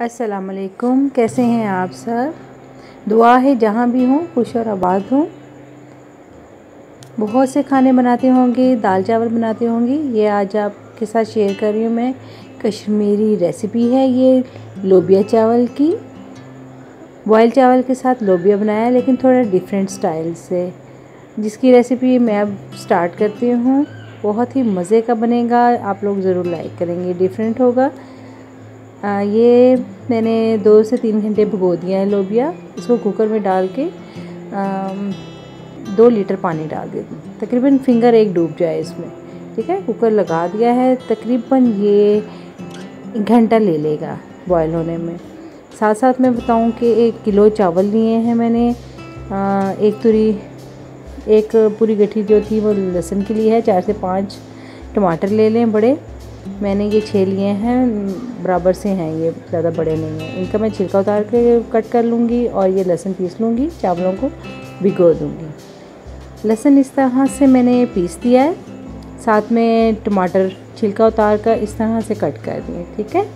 असलकुम कैसे हैं आप सर? दुआ है जहाँ भी हों, खुश और आबाद हों। बहुत से खाने बनाते होंगे, दाल चावल बनाते होंगे। ये आज आपके साथ शेयर कर रही हूँ मैं। कश्मीरी रेसिपी है ये, लोबिया चावल की। बॉयल चावल के साथ लोबिया बनाया, लेकिन थोड़ा डिफरेंट स्टाइल से। जिसकी रेसिपी मैं अब स्टार्ट करती हूँ। बहुत ही मज़े का बनेगा, आप लोग ज़रूर लाइक करेंगे, डिफरेंट होगा। ये मैंने दो से तीन घंटे भगो दिया है लोबिया। इसको कुकर में डाल के दो लीटर पानी डाल दिया तकरीबन फिंगर एक डूब जाए इसमें, ठीक है? कुकर लगा दिया है, तकरीबन ये घंटा ले लेगा बॉयल होने में। साथ साथ मैं बताऊँ कि एक किलो चावल लिए हैं मैंने। एक तुरी, एक पूरी गठी जो थी वो लहसुन के लिए है, चार से पाँच टमाटर ले लें बड़े। मैंने ये छः लिए हैं, बराबर से हैं, ये ज़्यादा बड़े नहीं हैं। इनका मैं छिलका उतार के कट कर लूँगी और ये लहसुन पीस लूँगी, चावलों को भिगो दूँगी। लहसुन इस तरह से मैंने पीस दिया है। साथ में टमाटर छिलका उतार कर इस तरह से कट कर दिए, ठीक है?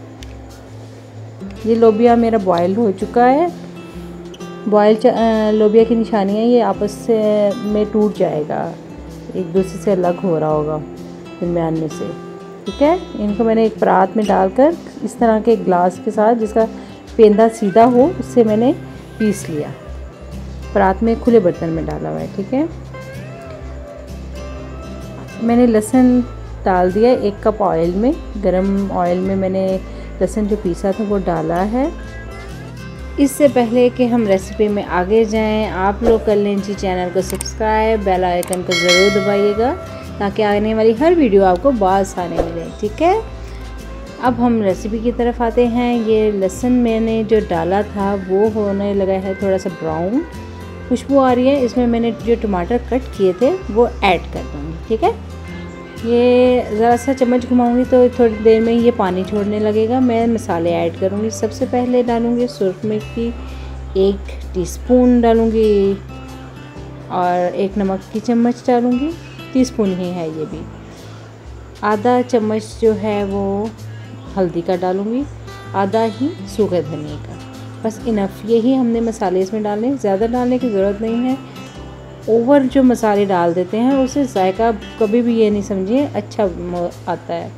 ये लोबिया मेरा बॉयल हो चुका है। बॉयल लोबिया की निशानी है, ये आपस से में टूट जाएगा। एक दूसरे से अलग हो रहा होगा दरमियान में से। ठीक है? इनको मैंने एक परात में डालकर इस तरह के ग्लास के साथ, जिसका पेंदा सीधा हो, उससे मैंने पीस लिया। परात में खुले बर्तन में डाला हुआ है, ठीक है? मैंने लहसुन डाल दिया एक कप ऑयल में। गरम ऑयल में मैंने लहसुन जो पीसा था वो डाला है। इससे पहले कि हम रेसिपी में आगे जाएँ, आप लोग कर लें जी चैनल को सब्सक्राइब, बेल आइकन को ज़रूर दबाइएगा। ताकि आने वाली हर वीडियो आपको आने मिले, ठीक है? अब हम रेसिपी की तरफ़ आते हैं। ये लहसुन मैंने जो डाला था, वो होने लगा है थोड़ा सा ब्राउन खुशबू आ रही है, इसमें मैंने जो टमाटर कट किए थे, वो ऐड कर दूँगी, ठीक है? ये ज़रा सा चम्मच घुमाऊँगी तो थोड़ी देर में ये पानी छोड़ने लगेगा। मैं मसाले ऐड करूँगी। सबसे पहले डालूँगी सुरख मिर्च की एक टीस्पून डालूँगी और एक नमक की चम्मच डालूँगी। टीस्पून ही है ये भी। आधा चम्मच जो है वो हल्दी का डालूँगी, आधा ही सूखे धनिया का। बस इनफ यही हमने मसाले इसमें डालने। ज़्यादा डालने की ज़रूरत नहीं है। ओवर जो मसाले डाल देते हैं उससे जायका कभी भी ये नहीं समझिए अच्छा आता है।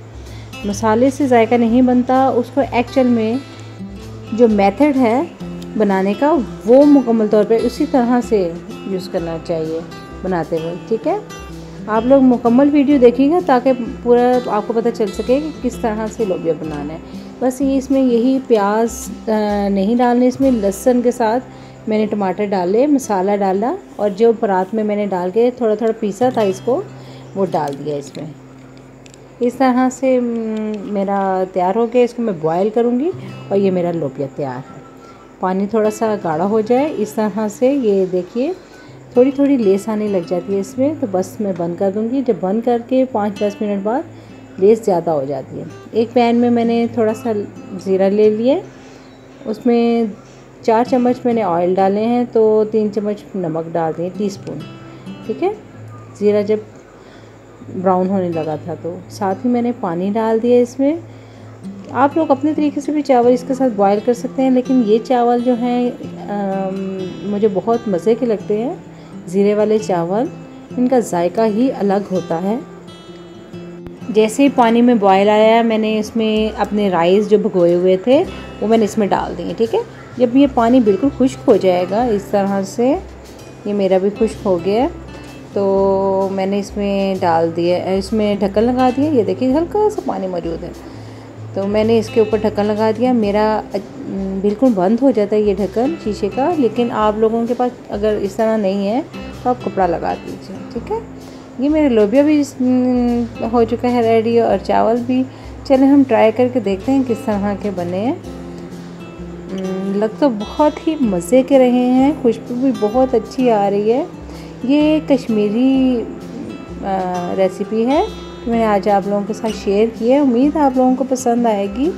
मसाले से जायका नहीं बनता, उसको एक्चुअल में जो मेथड है बनाने का, वो मुकम्मल तौर पे उसी तरह से यूज़ करना चाहिए, बनाते हुए। ठीक है? आप लोग मुकम्मल वीडियो देखिएगा ताकि पूरा आपको पता चल सके कि किस तरह से लोबिया बनाना है। बस ये इसमें यही प्याज नहीं डालने, इसमें लहसुन के साथ मैंने टमाटर डाले मसाला डाला और जो परात में मैंने डाल के थोड़ा थोड़ा पीसा था इसको, वो डाल दिया इसमें। इस तरह से मेरा तैयार हो गया, इसको मैं बॉयल करूँगी और ये मेरा लोबिया तैयार है। पानी थोड़ा सा गाढ़ा हो जाए, इस तरह से ये देखिए। थोड़ी थोड़ी लेस आने लग जाती है इसमें तो बस मैं बंद कर दूँगी। जब बंद करके पाँच दस मिनट बाद लेस ज़्यादा हो जाती है। एक पैन में मैंने थोड़ा सा ज़ीरा ले लिया उसमें चार चम्मच मैंने ऑयल डाले हैं तो तीन चम्मच नमक डाल दिए टी स्पून ठीक है? ज़ीरा जब ब्राउन होने लगा था तो साथ ही मैंने पानी डाल दिया इसमें। आप लोग अपने तरीके से भी चावल इसके साथ बॉयल कर सकते हैं, लेकिन ये चावल जो हैं मुझे बहुत मज़े के लगते हैं। ज़ीरे वाले चावल, इनका जायका ही अलग होता है। जैसे ही पानी में बॉयल आया, मैंने इसमें अपने राइस जो भगोए हुए थे, वो मैंने इसमें डाल दिए, ठीक है? जब ये पानी बिल्कुल खुश्क हो जाएगा, इस तरह से ये मेरा भी खुश्क हो गया तो मैंने इसमें डाल दिया, इसमें ढक्कन लगा दिया। ये देखिए, हल्का सा पानी मौजूद है। तो मैंने इसके ऊपर ढक्कन लगा दिया। मेरा बिल्कुल बंद हो जाता है ये ढक्कन शीशे का, लेकिन आप लोगों के पास अगर इस तरह नहीं है तो आप कपड़ा लगा दीजिए, ठीक है? ये मेरे लोबिया भी हो चुका है रेडी और चावल भी। चले हम ट्राई करके देखते हैं किस तरह के बने हैं। लग तो बहुत ही मज़े के रहे हैं, खुशबू भी बहुत अच्छी आ रही है। ये कश्मीरी रेसिपी है। मैंने आज आप लोगों के साथ शेयर की है। उम्मीद आप लोगों को पसंद आएगी।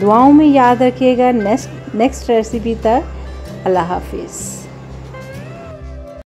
दुआओं में याद रखिएगा। नेक्स्ट नेक्स्ट रेसिपी तक। अल्लाह हाफिज़।